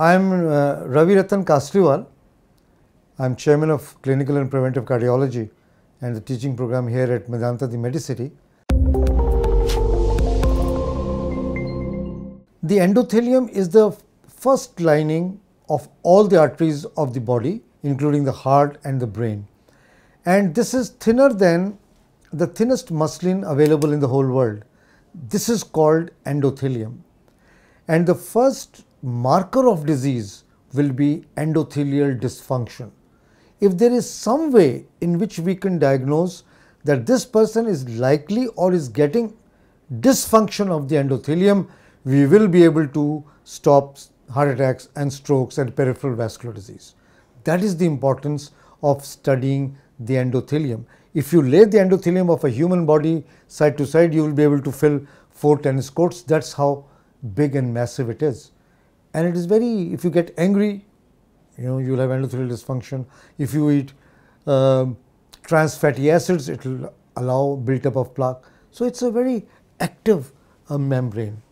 I am uh, Ravi Ratan Kasliwal. I am chairman of clinical and preventive cardiology and the teaching program here at Medanta the Medicity. The endothelium is the first lining of all the arteries of the body, including the heart and the brain. And this is thinner than the thinnest muslin available in the whole world. This is called endothelium. And the first marker of disease will be endothelial dysfunction. If there is some way in which we can diagnose that this person is likely or is getting dysfunction of the endothelium, we will be able to stop heart attacks and strokes and peripheral vascular disease. That is the importance of studying the endothelium. If you lay the endothelium of a human body side to side, you will be able to fill four tennis courts. That's how big and massive it is. And it is very, if you get angry, you know, you will have endothelial dysfunction. If you eat uh, trans fatty acids, it will allow build up of plaque. So it's a very active uh, membrane.